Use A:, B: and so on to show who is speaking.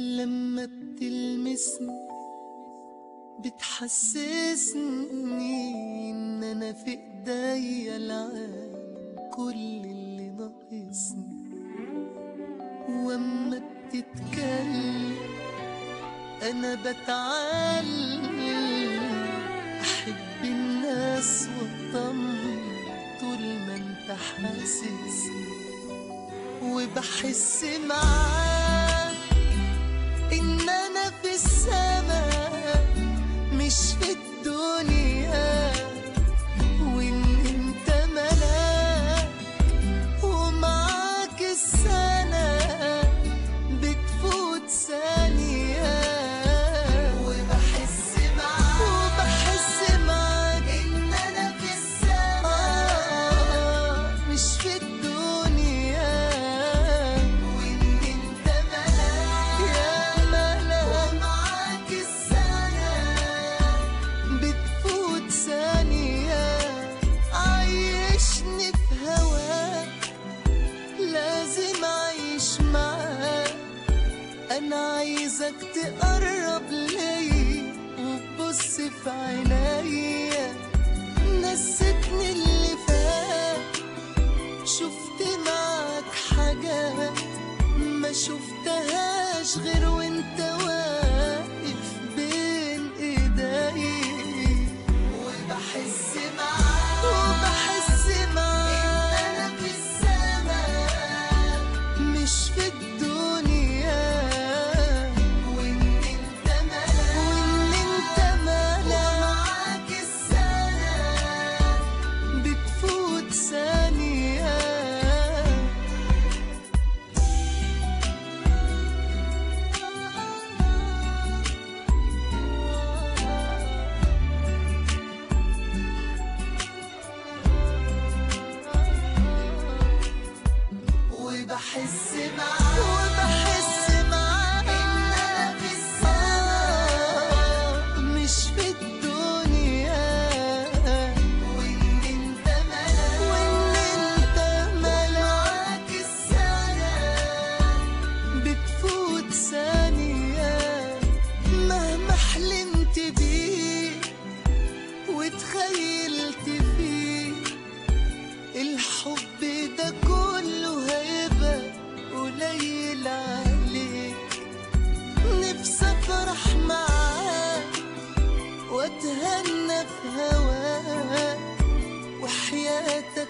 A: لما بتلمسني بتحسسني إن أنا في إيديا العالم كل اللي ناقصني. وأما بتتكلم أنا بتعلم أحب الناس واطمن طول ما أنت حاسسني وبحس معاك أنا عايزك تقرب ليا وتبص في عينيا. نسيتني اللي فات شفت معاك حاجات ما شفتهاش غير وانت الحب ده كله هيبقى قليل عليك. نفسي أفرح معاك وأتهنى في هواك وحياتك